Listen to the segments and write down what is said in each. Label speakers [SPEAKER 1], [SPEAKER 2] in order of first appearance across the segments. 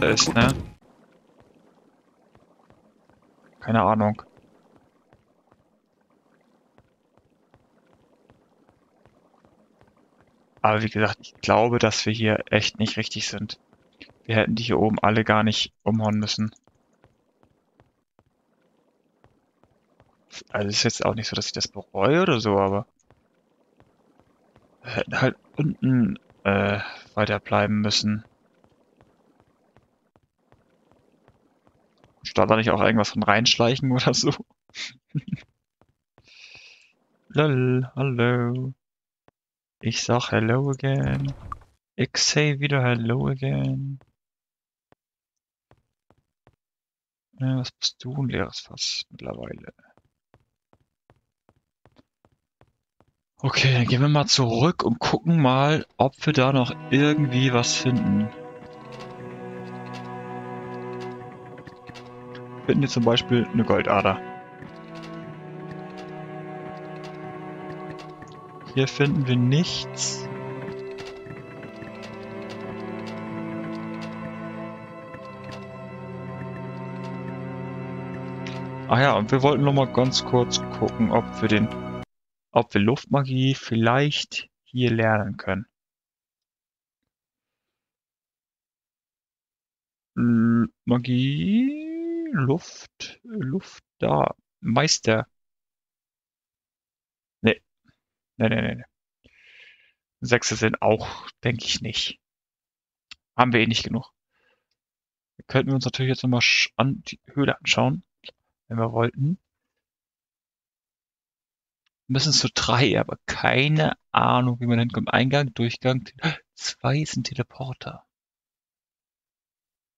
[SPEAKER 1] ist, ne? Keine Ahnung. Aber wie gesagt, ich glaube, dass wir hier echt nicht richtig sind. Wir hätten die hier oben alle gar nicht umhauen müssen. Also ist jetzt auch nicht so, dass ich das bereue oder so, aber wir hätten halt unten äh, weiter bleiben müssen. Statt da nicht auch irgendwas von reinschleichen oder so. Lol, hallo. Ich sag hello again. Ich say wieder hello again. Äh, was bist du? Ein leeres Fass mittlerweile. Okay, dann gehen wir mal zurück und gucken mal, ob wir da noch irgendwie was finden. Finden wir zum Beispiel eine Goldader. Hier finden wir nichts. Ah ja, und wir wollten noch mal ganz kurz gucken, ob wir den ob wir Luftmagie vielleicht hier lernen können. Magie, Luft, Luft da, Meister. Nee, nee, nee, nee. Sechse sind auch, denke ich nicht. Haben wir eh nicht genug. Könnten wir uns natürlich jetzt nochmal an die Höhle anschauen, wenn wir wollten müssen zu drei, aber keine Ahnung, wie man hinkommt. Eingang, Durchgang, zwei ein Teleporter.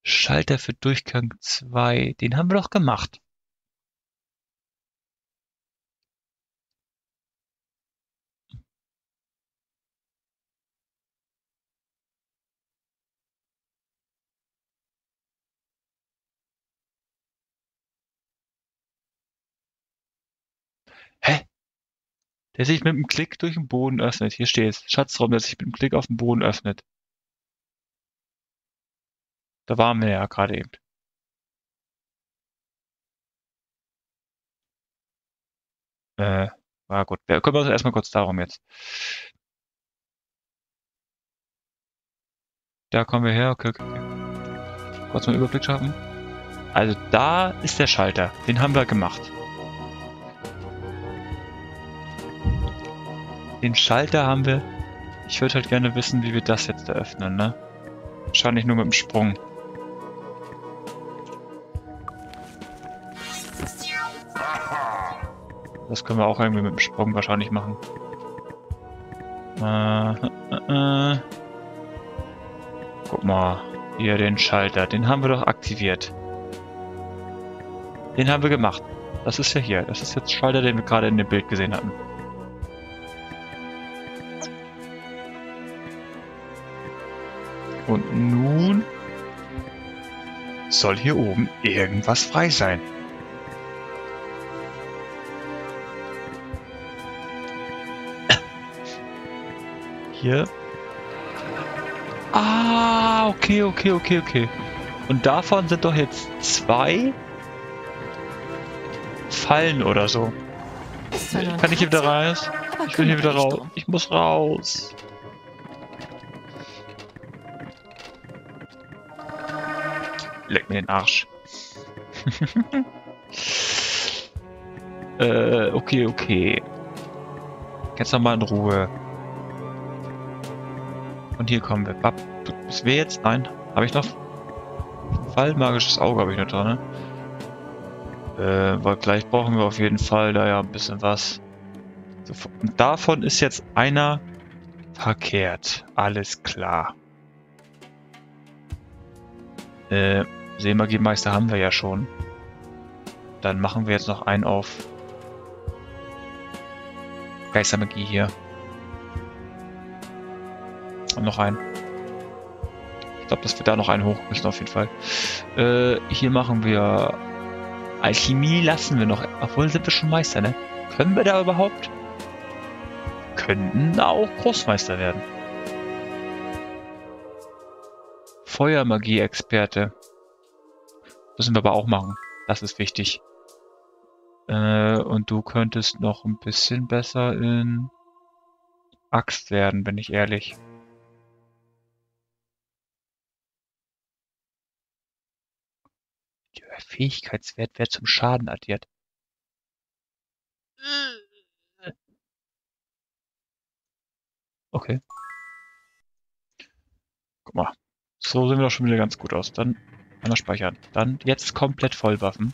[SPEAKER 1] Schalter für Durchgang zwei, den haben wir doch gemacht. Hä? der sich mit einem Klick durch den Boden öffnet. Hier steht es. Schatzraum, der sich mit einem Klick auf den Boden öffnet. Da waren wir ja gerade eben. Äh, war gut. Wir kümmern uns erstmal kurz darum jetzt. Da kommen wir her. Okay, okay, okay. Kurz mal einen Überblick schaffen. Also da ist der Schalter. Den haben wir gemacht. Den Schalter haben wir. Ich würde halt gerne wissen, wie wir das jetzt eröffnen, ne? Wahrscheinlich nur mit dem Sprung. Das können wir auch irgendwie mit dem Sprung wahrscheinlich machen. Äh, äh, äh. Guck mal. Hier den Schalter. Den haben wir doch aktiviert. Den haben wir gemacht. Das ist ja hier. Das ist jetzt Schalter, den wir gerade in dem Bild gesehen hatten. Und nun soll hier oben irgendwas frei sein. Hier. Ah, okay, okay, okay, okay. Und davon sind doch jetzt zwei Fallen oder so. Kann ich hier wieder raus? Ich will hier wieder raus. Ich muss raus. Leck mir den Arsch. äh, okay, okay. Jetzt noch mal in Ruhe. Und hier kommen wir. Bap, bist wir jetzt? Nein. Habe ich noch? Fall magisches Auge habe ich noch dran, ne? Äh, weil gleich brauchen wir auf jeden Fall da ja ein bisschen was. So, und davon ist jetzt einer verkehrt. Alles klar. Äh, Seemagiemeister haben wir ja schon. Dann machen wir jetzt noch einen auf Geistermagie hier. Und noch einen. Ich glaube, dass wir da noch einen hoch müssen auf jeden Fall. Äh, hier machen wir Alchemie lassen wir noch. Obwohl sind wir schon Meister, ne? Können wir da überhaupt? Könnten da auch Großmeister werden. Feuermagie-Experte. Müssen wir aber auch machen. Das ist wichtig. Äh, und du könntest noch ein bisschen besser in Axt werden, bin ich ehrlich. Fähigkeitswert wird zum Schaden addiert. Okay. Guck mal. So sehen wir doch schon wieder ganz gut aus. Dann einmal speichern. Dann jetzt komplett Vollwaffen.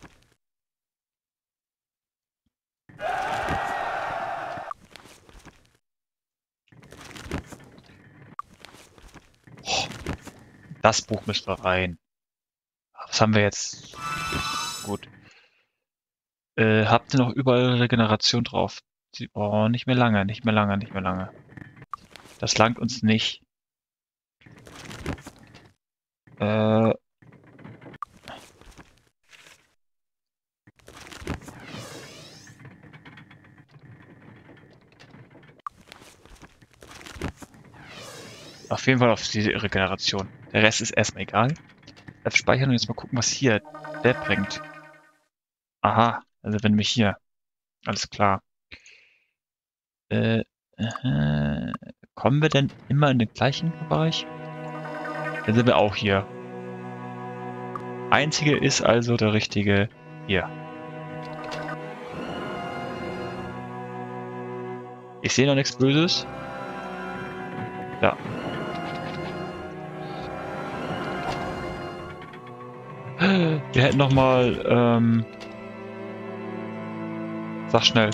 [SPEAKER 1] Oh, das Buch müsste rein. Was haben wir jetzt? Gut. Äh, habt ihr noch überall Regeneration drauf? Oh, nicht mehr lange, nicht mehr lange, nicht mehr lange. Das langt uns nicht. Äh. Auf jeden Fall auf diese Regeneration. Der Rest ist erstmal egal. F speichern und jetzt mal gucken, was hier der bringt. Aha, also wenn mich hier. Alles klar. Äh, äh, kommen wir denn immer in den gleichen Bereich? Dann sind wir auch hier. Einzige ist also der richtige hier. Ich sehe noch nichts Böses. Ja. Wir hätten noch mal, ähm, sag schnell,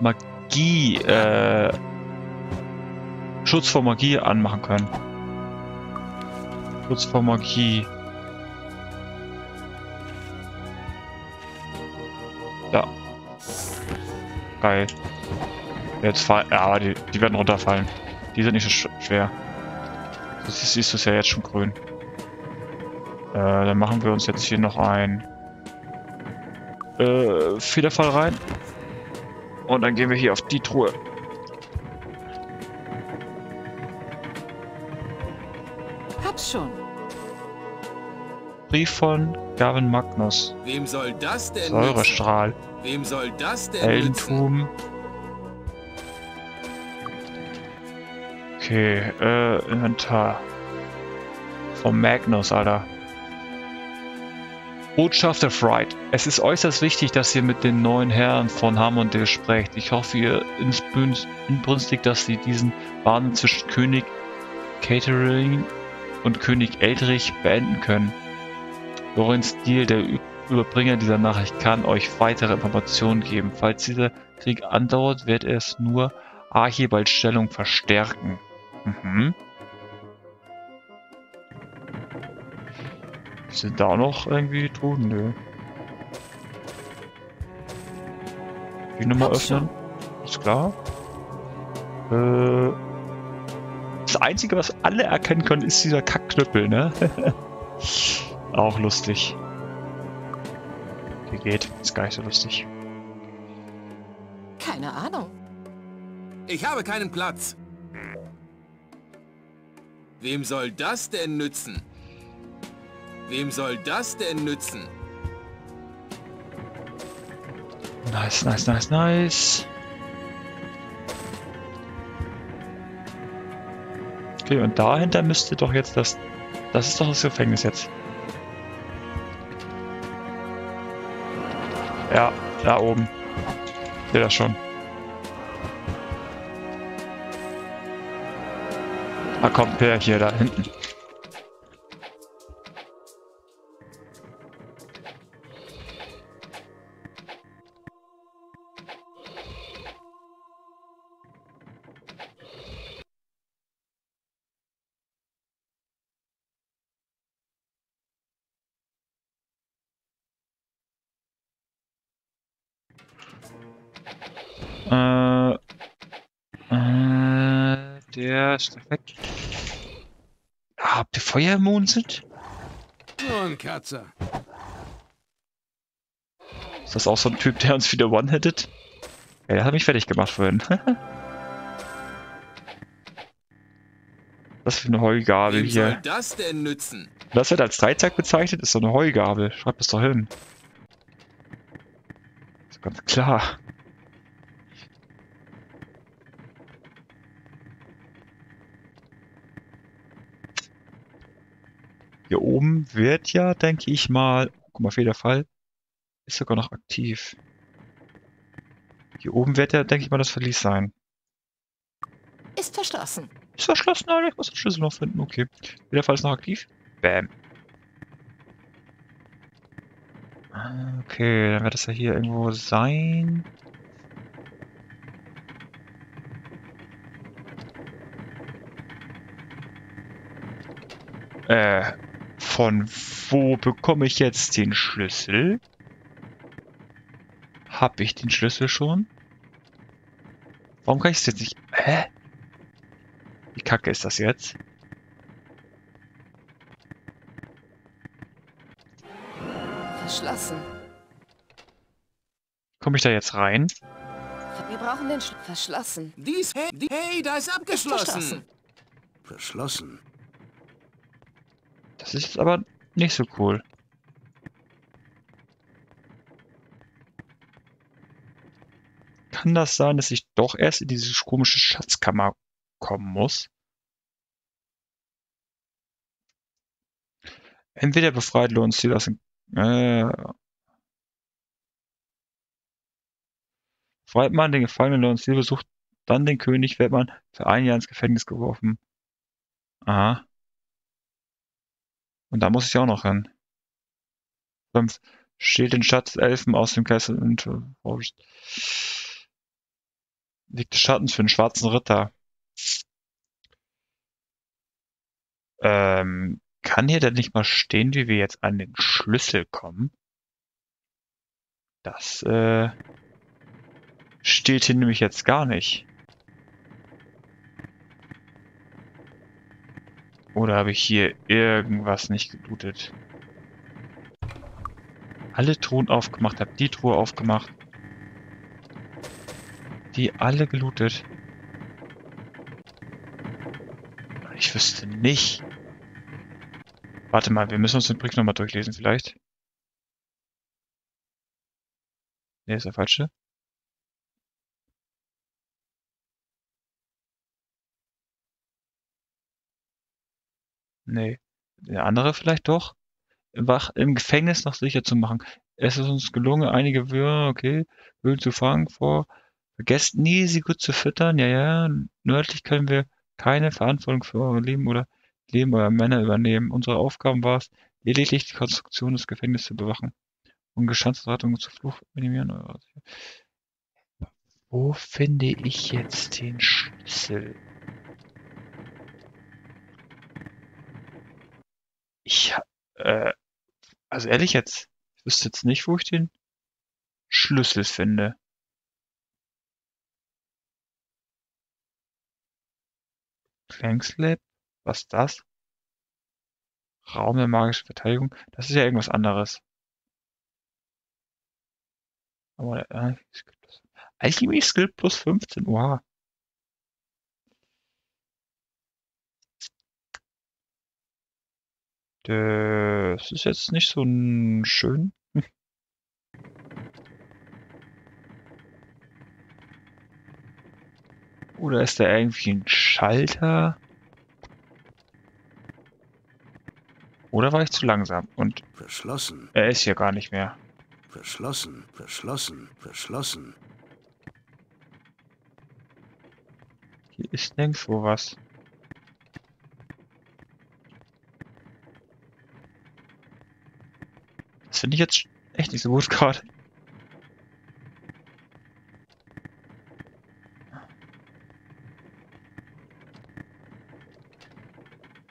[SPEAKER 1] Magie, äh, Schutz vor Magie anmachen können. Schutz vor Magie. Ja. Geil. Jetzt fallen. Ja, die, die werden runterfallen. Die sind nicht so schwer. Das siehst du es ja jetzt schon grün. Äh, dann machen wir uns jetzt hier noch ein äh, Federfall rein. Und dann gehen wir hier auf die Truhe.
[SPEAKER 2] Hab's schon.
[SPEAKER 1] Brief von Gavin Magnus.
[SPEAKER 3] Wem soll das denn
[SPEAKER 1] Säurestrahl.
[SPEAKER 3] Nützen? Wem soll das denn
[SPEAKER 1] Heldentum. Okay, äh, Inventar. Vom Magnus, Alter. Botschafter Fright. Es ist äußerst wichtig, dass ihr mit den neuen Herren von Harmondale sprecht. Ich hoffe, ihr inbrünstig, dass sie diesen Wahn zwischen König Catering und König Eldrich beenden können. Lorenz Diel, der Überbringer dieser Nachricht, kann euch weitere Informationen geben. Falls dieser Krieg andauert, wird es nur Archibald Stellung verstärken. Mhm. Sind da noch irgendwie Truhen? Nö. Die Nummer öffnen. Ist klar. Äh, das Einzige, was alle erkennen können, ist dieser Kackknüppel, ne? Auch lustig. Wie geht? Ist gar nicht so lustig.
[SPEAKER 2] Keine Ahnung.
[SPEAKER 3] Ich habe keinen Platz. Wem soll das denn nützen? Wem soll das denn nützen?
[SPEAKER 1] Nice, nice, nice, nice. Okay, und dahinter müsste doch jetzt das... Das ist doch das Gefängnis jetzt. Ja, da oben. Ich sehe das schon. Ah, kommt der hier da hinten. Ist weg. Ah, habt ihr Feuerimmun sind?
[SPEAKER 3] Nur ein Katzer.
[SPEAKER 1] Ist das auch so ein Typ, der uns wieder one-hittet? Ja, der hat mich fertig gemacht vorhin. Das ist für eine Heugabel
[SPEAKER 3] Wem soll
[SPEAKER 1] hier.
[SPEAKER 3] das denn nützen?
[SPEAKER 1] Das wird als Dreizack bezeichnet, ist doch eine Heugabel. Schreib es doch hin. Ist ganz klar. Hier oben wird ja, denke ich mal, guck mal, Fehlerfall, ist sogar noch aktiv. Hier oben wird ja, denke ich mal, das Verlies sein.
[SPEAKER 2] Ist verschlossen.
[SPEAKER 1] Ist verschlossen, Alter. Ich muss den Schlüssel noch finden. Okay. Fehlerfall ist noch aktiv. Bam. Ah, Okay, dann wird das ja hier irgendwo sein. Äh, von wo bekomme ich jetzt den Schlüssel? Hab ich den Schlüssel schon? Warum kann ich es jetzt nicht... Hä? Wie kacke ist das jetzt?
[SPEAKER 2] Verschlossen.
[SPEAKER 1] Komme ich da jetzt rein?
[SPEAKER 2] Wir brauchen den Schl Verschlossen.
[SPEAKER 3] Dies, hey, die, hey da ist abgeschlossen.
[SPEAKER 2] Verschlossen.
[SPEAKER 4] Verschlossen.
[SPEAKER 1] Das ist aber nicht so cool. Kann das sein, dass ich doch erst in diese komische Schatzkammer kommen muss? Entweder befreit Steel aus dem... Äh, befreit man den gefallenen Lone Steel, besucht dann den König, wird man für ein Jahr ins Gefängnis geworfen. Aha. Und da muss ich auch noch hin. 5. Steht den Schatz Elfen aus dem Kessel und äh, liegt des Schattens für den schwarzen Ritter. Ähm, kann hier denn nicht mal stehen, wie wir jetzt an den Schlüssel kommen? Das äh, steht hier nämlich jetzt gar nicht. Oder habe ich hier irgendwas nicht gelootet? Alle Truhen aufgemacht, habe die Truhe aufgemacht. Die alle gelootet. Ich wüsste nicht. Warte mal, wir müssen uns den Brief nochmal durchlesen vielleicht. Ne, ist der falsche. Nee. Der andere vielleicht doch? Im, Wach, im Gefängnis noch sicher zu machen. Es ist uns gelungen, einige Würmer, okay, Höhlen zu fangen vor. Vergesst nie, sie gut zu füttern. Ja, ja. Nördlich können wir keine Verantwortung für euer Leben oder Leben eurer Männer übernehmen. Unsere Aufgaben war es, lediglich die Konstruktion des Gefängnisses zu bewachen und Geschanzratungen zu Fluch minimieren. Eure Wo finde ich jetzt den Schlüssel? Ich, äh, also ehrlich jetzt, ich wüsste jetzt nicht, wo ich den Schlüssel finde. Clankslab? Was ist das? Raum der magischen Verteidigung? Das ist ja irgendwas anderes. Aber äh, Alchemy Skill plus 15, oha. Das ist jetzt nicht so ein schön. Oder ist da irgendwie ein Schalter? Oder war ich zu langsam? Und
[SPEAKER 4] Verschlossen.
[SPEAKER 1] er ist hier gar nicht mehr.
[SPEAKER 4] Verschlossen. Verschlossen. Verschlossen.
[SPEAKER 1] Hier ist nirgendwo was. Finde ich jetzt echt nicht so gut gerade.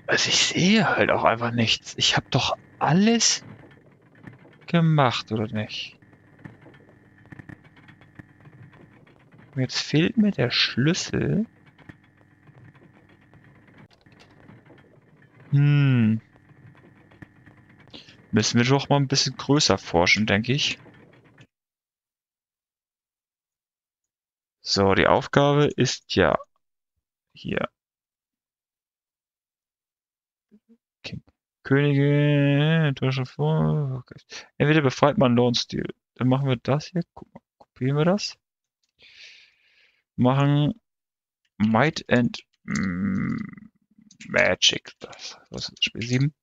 [SPEAKER 1] Also ich sehe halt auch einfach nichts. Ich habe doch alles gemacht, oder nicht? Jetzt fehlt mir der Schlüssel. Hm. Müssen wir doch mal ein bisschen größer forschen, denke ich. So, die Aufgabe ist ja hier. King. Könige, Deutsche vor. Entweder befreit man Lone Steel. Dann machen wir das hier. Guck mal, kopieren wir das. Machen Might and Magic. Das, das ist Spiel 7.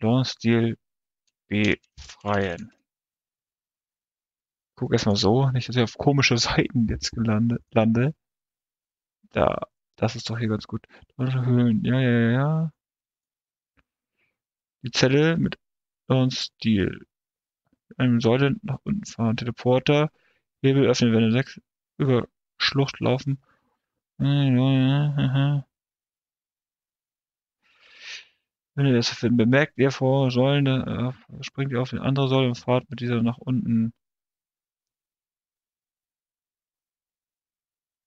[SPEAKER 1] Lone Steel befreien. Guck erstmal so, nicht, dass ich auf komische Seiten jetzt gelande, lande. Da, das ist doch hier ganz gut. Ja, ja, ja, ja. Die Zelle mit Lone Steel. Eine Säule nach unten fahren. Teleporter. Hebel öffnen, wenn sechs über Schlucht laufen. Wenn ihr das bemerkt ihr vor Säulen, äh, springt ihr auf die andere Säule und fahrt mit dieser nach unten.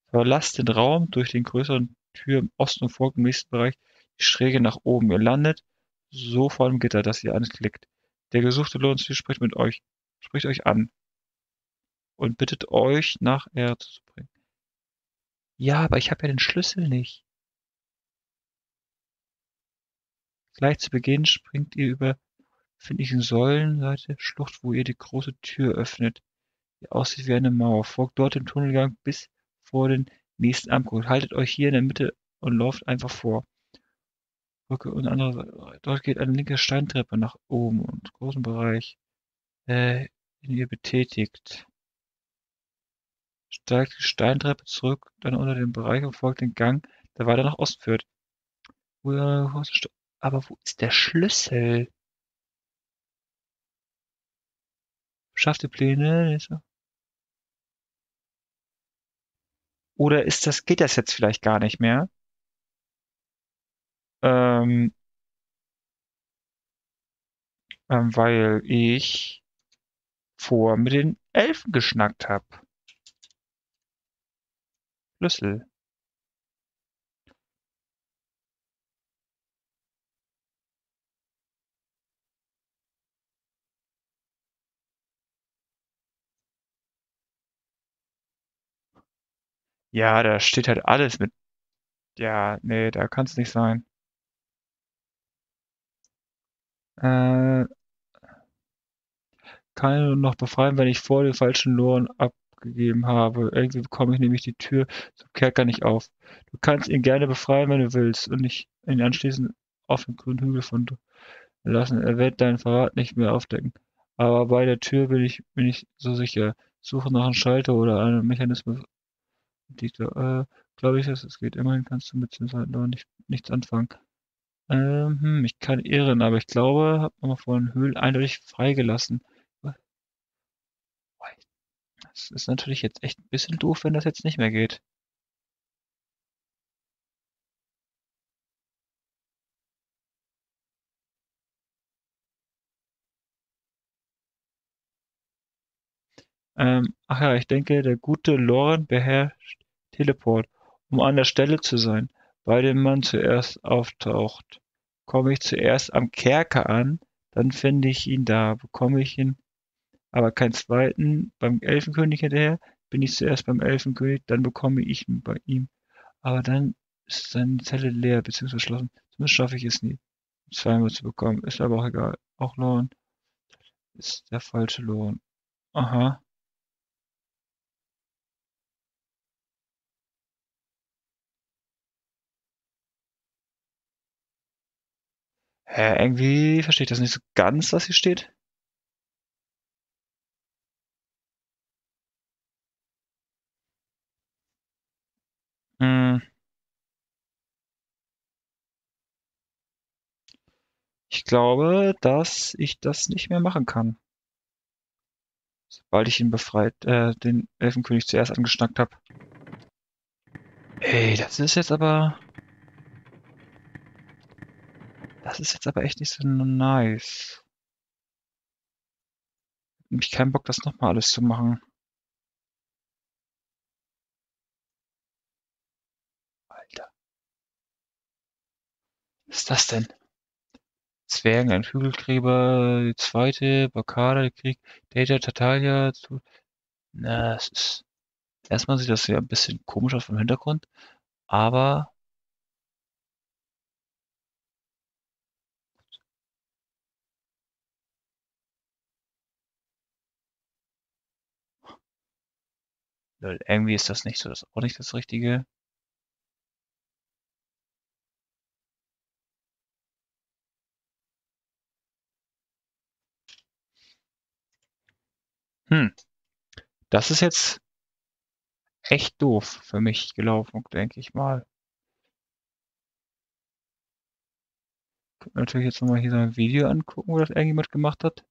[SPEAKER 1] Verlasst den Raum durch den größeren Tür im Osten und folgt im nächsten Bereich die Schräge nach oben. Ihr landet so vor dem Gitter, dass ihr anklickt. Der gesuchte Lohnziel spricht mit euch, spricht euch an und bittet euch, nach Erde zu bringen. Ja, aber ich habe ja den Schlüssel nicht. Gleich zu Beginn springt ihr über befindlichen Säulenseite Schlucht, wo ihr die große Tür öffnet, die aussieht wie eine Mauer. Folgt dort dem Tunnelgang bis vor den nächsten Abgrund. Haltet euch hier in der Mitte und lauft einfach vor. Brücke und andere, dort geht eine linke Steintreppe nach oben und großen Bereich, äh, den ihr betätigt. Steigt die Steintreppe zurück, dann unter den Bereich und folgt den Gang, der weiter nach Osten führt. Aber wo ist der Schlüssel? Schafft die Pläne? Oder ist das, geht das jetzt vielleicht gar nicht mehr? Ähm, ähm, weil ich vor mit den Elfen geschnackt habe. Schlüssel. Ja, da steht halt alles mit. Ja, nee, da kann es nicht sein. Äh, kann ich noch befreien, wenn ich vor den falschen Loren abgegeben habe. Irgendwie bekomme ich nämlich die Tür zum Kerker nicht auf. Du kannst ihn gerne befreien, wenn du willst, und nicht ihn anschließend auf den grünen Hügel von lassen. Er wird deinen Verrat nicht mehr aufdecken. Aber bei der Tür bin ich, bin ich so sicher. Suche nach einem Schalter oder einem Mechanismus. Die, äh, glaube ich, es geht. Immerhin kannst du mit Seiten nicht, nichts anfangen. Ähm, hm, ich kann irren, aber ich glaube, hat man von Höhl eindeutig freigelassen. Das ist natürlich jetzt echt ein bisschen doof, wenn das jetzt nicht mehr geht. Ähm, ach ja, ich denke, der gute Loren beherrscht Teleport, um an der Stelle zu sein, bei dem man zuerst auftaucht. Komme ich zuerst am Kerker an, dann finde ich ihn da, bekomme ich ihn aber keinen zweiten beim Elfenkönig hinterher, bin ich zuerst beim Elfenkönig, dann bekomme ich ihn bei ihm. Aber dann ist seine Zelle leer bzw. verschlossen. Zumindest schaffe ich es nie, zweimal zu bekommen. Ist aber auch egal. Auch Lorn ist der falsche Lorn. Aha. Hä, irgendwie verstehe ich das nicht so ganz, was hier steht. Hm. Ich glaube, dass ich das nicht mehr machen kann. Sobald ich ihn befreit, äh, den Elfenkönig zuerst angeschnackt habe. Ey, das ist jetzt aber... Das ist jetzt aber echt nicht so nice. Ich keinen Bock, das nochmal alles zu machen. Alter. Was ist das denn? Zwergen, ein Hügelgräber, die zweite, Bakada, der Krieg, Data, Tatalia, zu, na, es ist, erstmal sieht das ja ein bisschen komisch aus vom Hintergrund, aber irgendwie ist das nicht so, das ist auch nicht das Richtige. Hm. Das ist jetzt echt doof für mich gelaufen, denke ich mal. Können wir natürlich jetzt nochmal hier so ein Video angucken, wo das irgendjemand gemacht hat.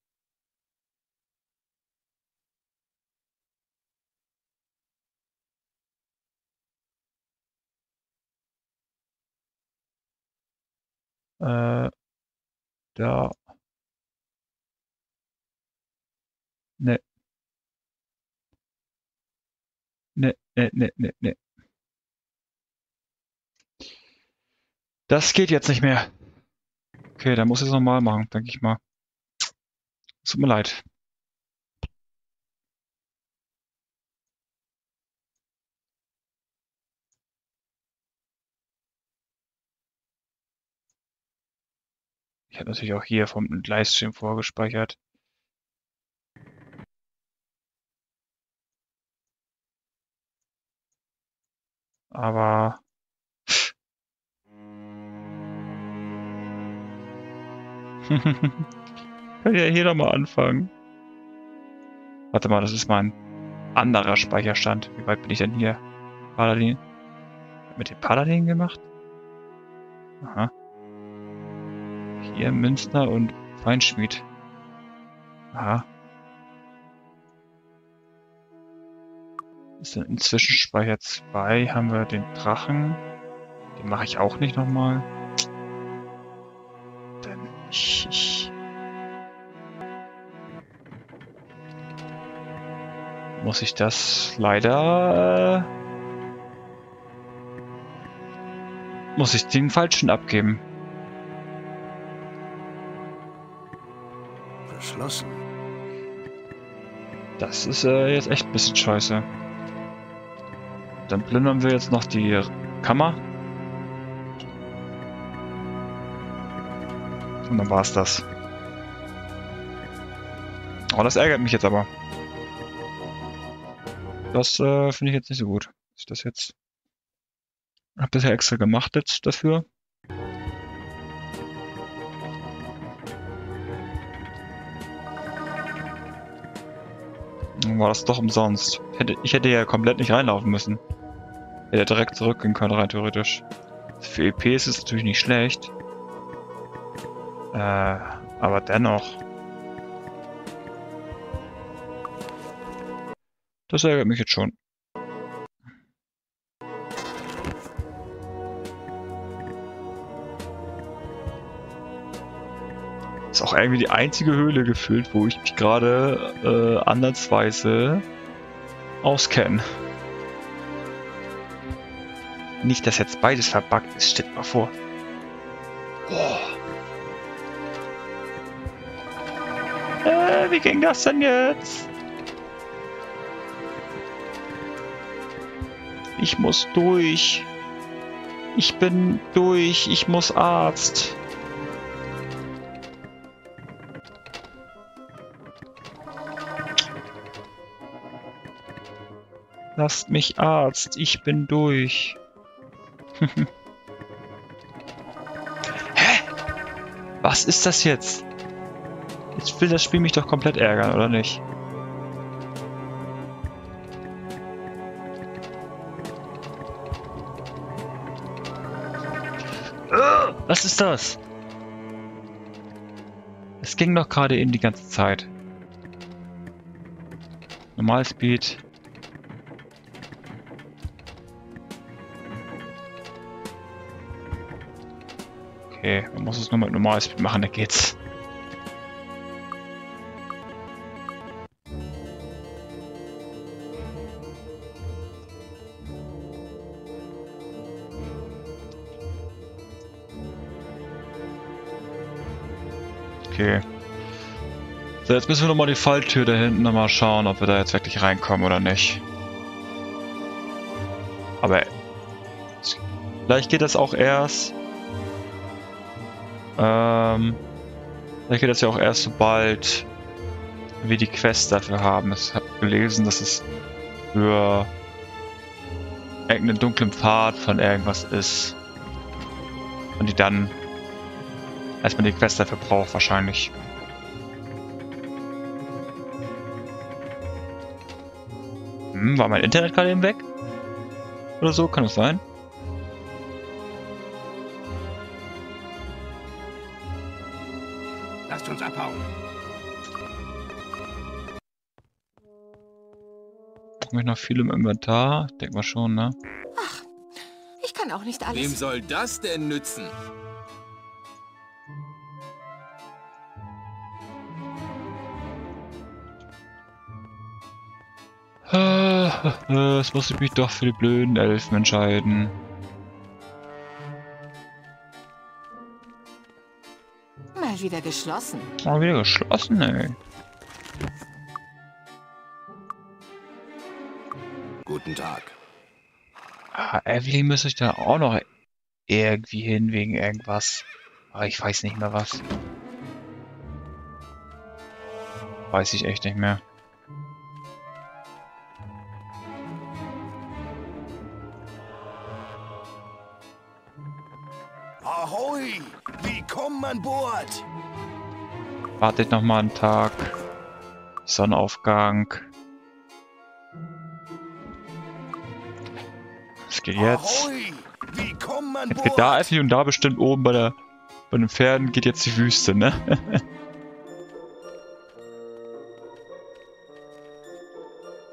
[SPEAKER 1] Äh, da. Ne. Ne, ne, ne, ne, ne. Das geht jetzt nicht mehr. Okay, dann muss ich es nochmal machen, denke ich mal. Tut mir leid. Habe natürlich auch hier vom Livestream vorgespeichert. Aber Kann ja hier nochmal anfangen. Warte mal, das ist mein anderer Speicherstand. Wie weit bin ich denn hier? Paladin. Mit dem Paladin gemacht? Aha. Hier Münster und Feinschmied. Aha. Ist dann inzwischen Speicher 2 haben wir den Drachen. Den mache ich auch nicht nochmal. Denn ich, ich muss ich das leider äh, muss ich den falschen abgeben.
[SPEAKER 4] Verschlossen.
[SPEAKER 1] Das ist äh, jetzt echt ein bisschen scheiße. Dann plündern wir jetzt noch die Kammer. Und dann war's das. Oh, das ärgert mich jetzt aber. Das äh, finde ich jetzt nicht so gut. Ich das jetzt. Hab bisher extra gemacht jetzt dafür. War das doch umsonst. Ich hätte, ich hätte ja komplett nicht reinlaufen müssen. Hätte direkt zurückgehen können, rein theoretisch. Für EP ist es natürlich nicht schlecht. Äh, aber dennoch. Das ärgert mich jetzt schon. Auch irgendwie die einzige Höhle gefühlt, wo ich mich gerade äh, ansatzweise auskenne. Nicht, dass jetzt beides verbuggt ist, steht mal vor. Oh. Äh, wie ging das denn jetzt? Ich muss durch. Ich bin durch. Ich muss Arzt. Lasst mich Arzt. Ich bin durch. Hä? Was ist das jetzt? Jetzt will das Spiel mich doch komplett ärgern, oder nicht? Was ist das? Es ging doch gerade eben die ganze Zeit. Normalspeed. Okay, man muss es nur mit Normalspeed machen, da geht's. Okay. So, jetzt müssen wir nochmal die Falltür da hinten nochmal schauen, ob wir da jetzt wirklich reinkommen oder nicht. Aber vielleicht geht das auch erst. Ähm, vielleicht geht das ja auch erst, sobald wir die Quest dafür haben. Ich habe gelesen, dass es für irgendeinen dunklen Pfad von irgendwas ist. Und die dann erstmal die Quest dafür braucht, wahrscheinlich. Hm, war mein Internet gerade eben weg? Oder so, kann es sein? Habe ich noch viel im Inventar? Denk mal schon, ne?
[SPEAKER 2] Ich kann auch nicht alles.
[SPEAKER 3] Wem soll das denn nützen?
[SPEAKER 1] Jetzt muss ich mich doch für die blöden Elfen entscheiden.
[SPEAKER 2] Mal wieder geschlossen.
[SPEAKER 1] Mal wieder geschlossen, ey.
[SPEAKER 4] Guten Tag.
[SPEAKER 1] Ah, Evelyn müsste ich da auch noch irgendwie hin wegen irgendwas. Aber ich weiß nicht mehr was. Weiß ich echt nicht mehr.
[SPEAKER 4] Ahoi! Willkommen an Bord!
[SPEAKER 1] Wartet noch mal einen Tag. Sonnenaufgang. Was geht jetzt? Jetzt geht da Evelyn und da bestimmt oben bei der bei den Pferden geht jetzt die Wüste, ne?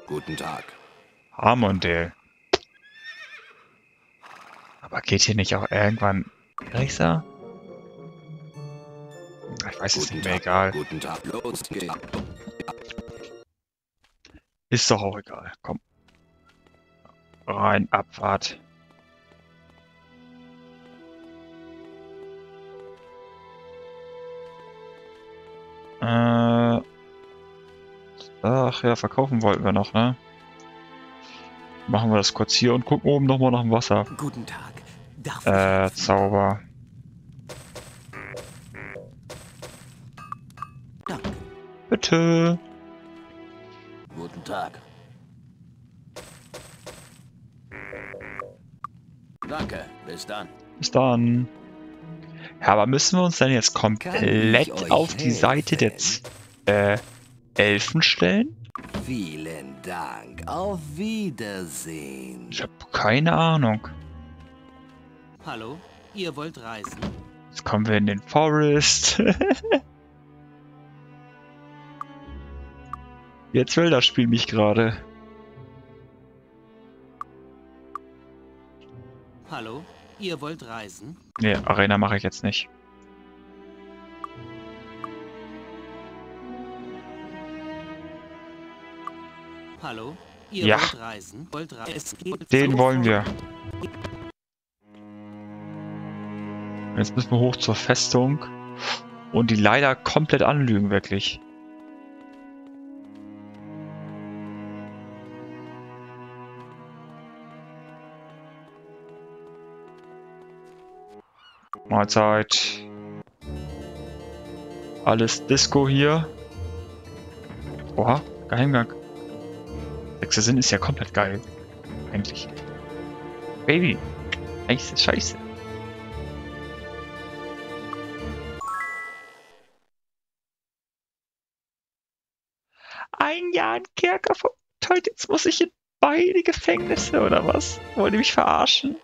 [SPEAKER 4] Guten Tag.
[SPEAKER 1] Harmondale. Aber geht hier nicht auch irgendwann Gerichser? Ich weiß es nicht mehr egal. Ist doch auch egal. Komm. Rein, Abfahrt. Äh. Ach ja, verkaufen wollten wir noch, ne? Machen wir das kurz hier und gucken oben nochmal nach dem Wasser.
[SPEAKER 5] Guten Tag. Darf
[SPEAKER 1] Äh, Zauber.
[SPEAKER 5] Danke.
[SPEAKER 1] Bitte.
[SPEAKER 5] Guten Tag.
[SPEAKER 4] Danke. Bis dann.
[SPEAKER 1] Bis dann. Ja, aber müssen wir uns dann jetzt komplett auf die Seite der
[SPEAKER 5] helfen?
[SPEAKER 1] Z äh, Elfen stellen?
[SPEAKER 5] Vielen Dank. Auf Wiedersehen.
[SPEAKER 1] Ich habe keine Ahnung.
[SPEAKER 6] Hallo, ihr wollt reisen?
[SPEAKER 1] Jetzt kommen wir in den Forest. Jetzt will das Spiel mich gerade.
[SPEAKER 6] Hallo, ihr wollt reisen?
[SPEAKER 1] Nee, Arena mache ich jetzt nicht.
[SPEAKER 6] Hallo, ihr
[SPEAKER 1] Ja.
[SPEAKER 6] wollt reisen? Wollt reisen?
[SPEAKER 1] Den wollen wir. Jetzt müssen wir hoch zur Festung. Und die leider komplett anlügen, wirklich. Mahlzeit. Alles Disco hier. Oha, Geheimgang. Sechster Sinn ist ja komplett geil. Eigentlich. Baby. Das scheiße. Ein Jahr in Kerker verurteilt, jetzt muss ich in beide Gefängnisse oder was? Wollt ihr mich verarschen?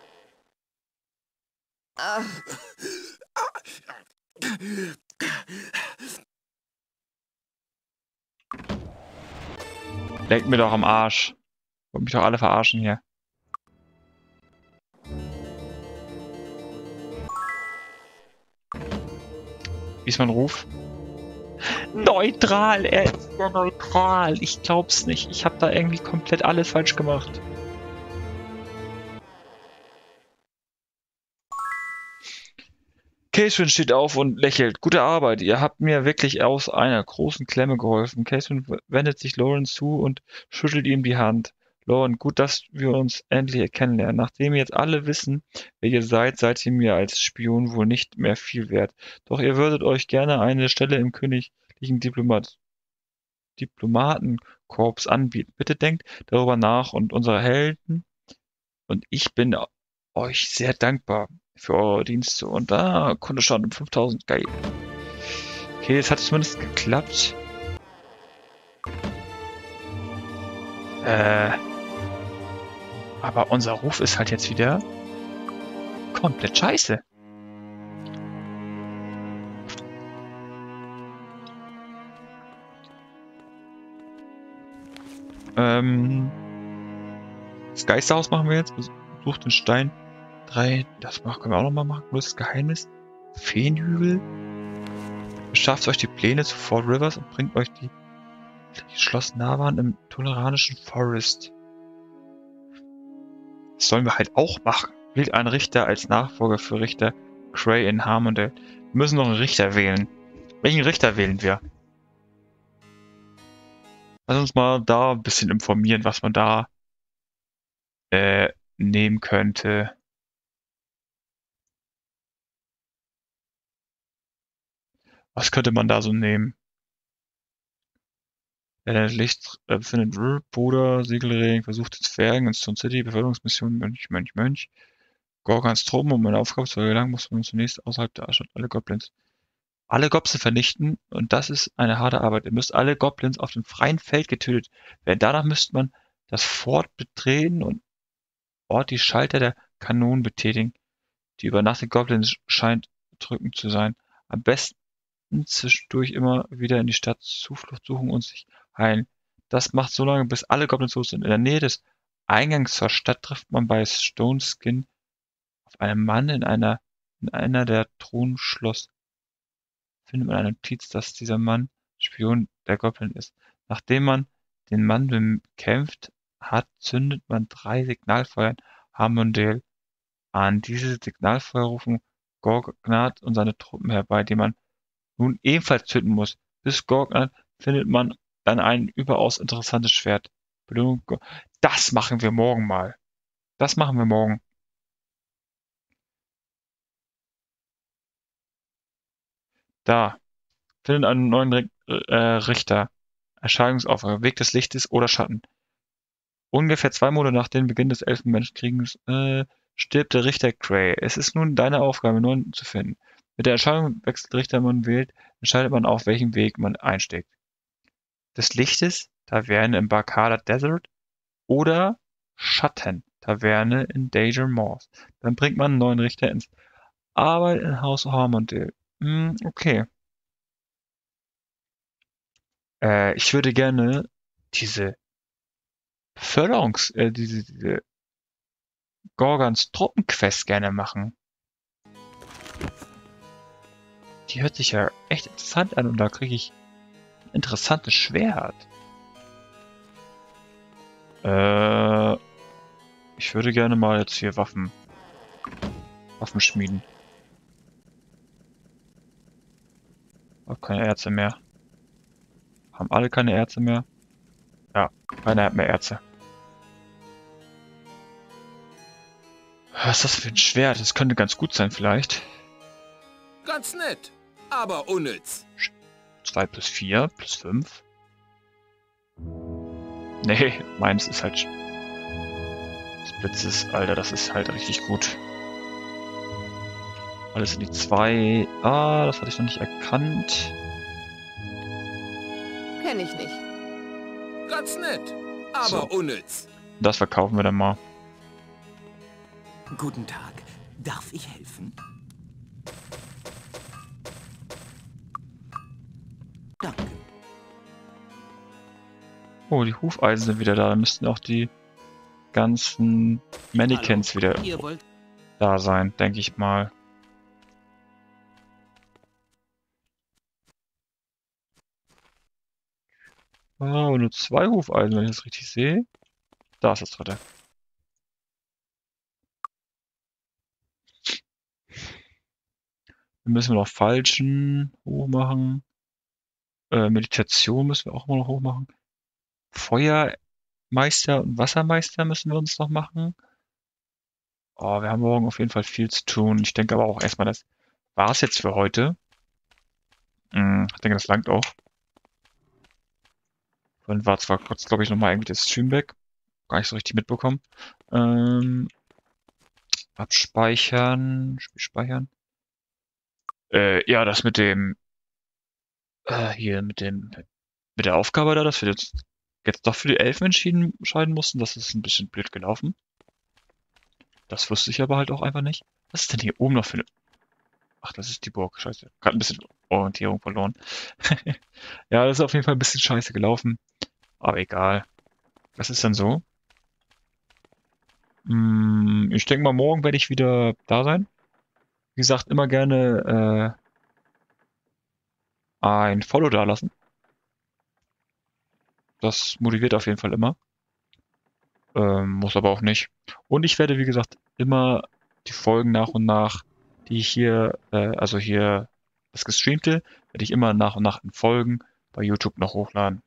[SPEAKER 1] Leckt mir doch am Arsch. Wollt mich doch alle verarschen hier. Wie ist mein Ruf? Neutral, er ist neutral. Ich glaub's nicht. Ich habe da irgendwie komplett alles falsch gemacht. Caserin steht auf und lächelt. Gute Arbeit. Ihr habt mir wirklich aus einer großen Klemme geholfen. Caserin wendet sich Lauren zu und schüttelt ihm die Hand. Lauren, gut, dass wir uns endlich kennenlernen. Nachdem jetzt alle wissen, wer ihr seid, seid ihr mir als Spion wohl nicht mehr viel wert. Doch ihr würdet euch gerne eine Stelle im königlichen Diplomat Diplomatenkorps anbieten. Bitte denkt darüber nach und unsere Helden Und ich bin euch sehr dankbar für eure Dienste. Und da konnte schon um 5000. Geil. Okay, es hat zumindest geklappt. Äh, aber unser Ruf ist halt jetzt wieder komplett scheiße. Ähm, das Geisterhaus machen wir jetzt. Besucht den Stein. Drei, das können wir auch nochmal machen. Großes Geheimnis. Feenhügel. Beschafft euch die Pläne zu Fort Rivers und bringt euch die, die Schloss Navan im toleranischen Forest. Das sollen wir halt auch machen. Wählt einen Richter als Nachfolger für Richter Cray in Harmondale. Wir müssen noch einen Richter wählen. Welchen Richter wählen wir? Lass uns mal da ein bisschen informieren, was man da äh, nehmen könnte. Was könnte man da so nehmen? Ja, das Licht äh, findet Bruder, Siegelregen, versucht Zwergen in Stone City, Beförderungsmission, Mönch, Mönch, Mönch. Gorgans Truppen, um eine Aufgabe zu erlangen, muss man zunächst außerhalb der Stadt alle Goblins alle Gobse vernichten und das ist eine harte Arbeit. Ihr müsst alle Goblins auf dem freien Feld getötet werden. Danach müsste man das Fort betreten und Ort die Schalter der Kanonen betätigen. Die übernachte Goblins scheint drückend zu sein. Am besten zwischendurch immer wieder in die Stadt Zuflucht suchen und sich heilen. Das macht so lange, bis alle Goblins los sind. In der Nähe des Eingangs zur Stadt trifft man bei Stone Skin auf einen Mann in einer, in einer der Thronschloss findet man eine Notiz, dass dieser Mann Spion der Goblin ist. Nachdem man den Mann bekämpft hat, zündet man drei Signalfeuer in Harmondale an. Diese Signalfeuer rufen Gorgnat und seine Truppen herbei, die man nun ebenfalls töten muss. Bis Gorgnat findet man dann ein überaus interessantes Schwert. Das machen wir morgen mal. Das machen wir morgen. Da. Findet einen neuen äh, Richter. Erscheinungsaufgabe. Weg des Lichtes oder Schatten. Ungefähr zwei Monate nach dem Beginn des elften Menschenkrieges äh, stirbt der Richter Cray. Es ist nun deine Aufgabe, neuen zu finden. Mit der Entscheidung wechselt Richter man wählt, entscheidet man auf welchem Weg man einsteckt. Des Lichtes, Taverne im Barcada Desert oder Schatten, Taverne in Danger Moors. Dann bringt man einen neuen Richter ins Arbeit in Haus Harmondale. Hm, okay. Äh, ich würde gerne diese Beförderungs äh, diese diese Gorgons Truppenquest gerne machen. Die hört sich ja echt interessant an und da kriege ich ein interessantes Schwert. Äh, ich würde gerne mal jetzt hier Waffen Waffen schmieden. Hab keine Erze mehr. Haben alle keine Erze mehr? Ja, keiner hat mehr Erze. Was ist das für ein Schwert? Das könnte ganz gut sein vielleicht.
[SPEAKER 3] Ganz nett, aber unnütz.
[SPEAKER 1] 2 plus 4 plus 5. Nee, meins ist halt... Das Blitzes, Alter, das ist halt richtig gut. Alles in die 2. Ah, das hatte ich noch nicht erkannt.
[SPEAKER 2] Kenn ich nicht.
[SPEAKER 3] Ganz nett, aber
[SPEAKER 1] So.
[SPEAKER 3] unnütz.
[SPEAKER 1] Das verkaufen wir dann mal.
[SPEAKER 5] Guten Tag. Darf ich helfen?
[SPEAKER 1] Oh, die Hufeisen sind wieder da. Dann müssten auch die ganzen Mannequins
[SPEAKER 6] Hallo.
[SPEAKER 1] wieder da sein, denke ich mal. Ah, aber nur zwei Hufeisen, wenn ich das richtig sehe. Da ist das dritte. Dann müssen wir noch Falschen hochmachen. Äh, Meditation müssen wir auch mal noch hochmachen. Feuermeister und Wassermeister müssen wir uns noch machen. Oh, wir haben morgen auf jeden Fall viel zu tun. Ich denke aber auch erstmal, das war's jetzt für heute. Hm, ich denke, das langt auch. Dann war zwar kurz, glaube ich, nochmal irgendwie das Stream weg. Gar nicht so richtig mitbekommen. Ähm, Abspeichern. Speichern. Äh, ja, das mit dem, äh, hier mit dem, mit der Aufgabe da, dass wir jetzt, jetzt doch für die Elfen entschieden, entscheiden mussten, das ist ein bisschen blöd gelaufen. Das wusste ich aber halt auch einfach nicht. Was ist denn hier oben noch für eine... Ach, das ist die Burg. Scheiße. Gerade ein bisschen Orientierung verloren. ja, das ist auf jeden Fall ein bisschen scheiße gelaufen. Aber egal. Was ist denn so? Hm, ich denke mal, morgen werde ich wieder da sein. Wie gesagt, immer gerne äh, ein Follow da lassen. Das motiviert auf jeden Fall immer. Ähm, muss aber auch nicht. Und ich werde, wie gesagt, immer die Folgen nach und nach, die ich hier, äh, also hier das Gestreamte, werde ich immer nach und nach in Folgen bei YouTube noch hochladen.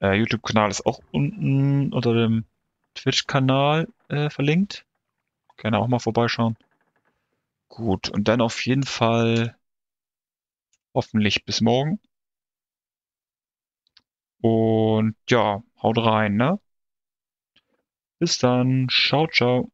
[SPEAKER 1] Äh, YouTube-Kanal ist auch unten unter dem Twitch-Kanal äh, verlinkt. Gerne auch mal vorbeischauen. Gut, und dann auf jeden Fall hoffentlich bis morgen. Und ja, haut rein, ne? Bis dann. Ciao, ciao.